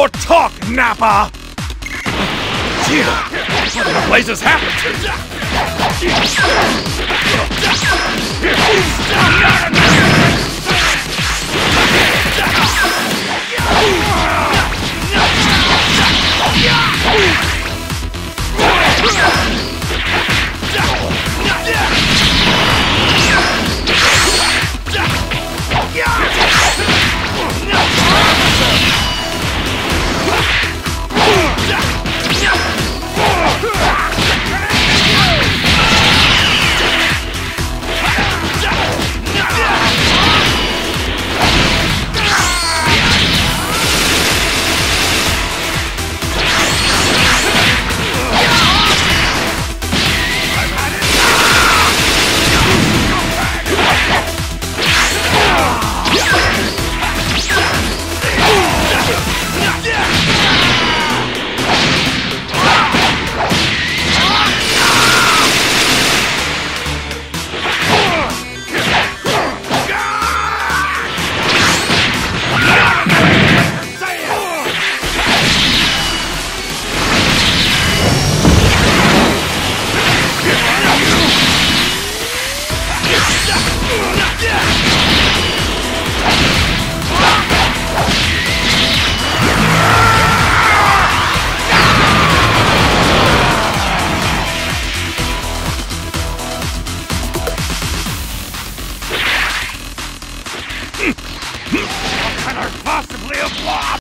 or talk, Nappa! Gee, what in the blazes happened to How can I possibly have lost?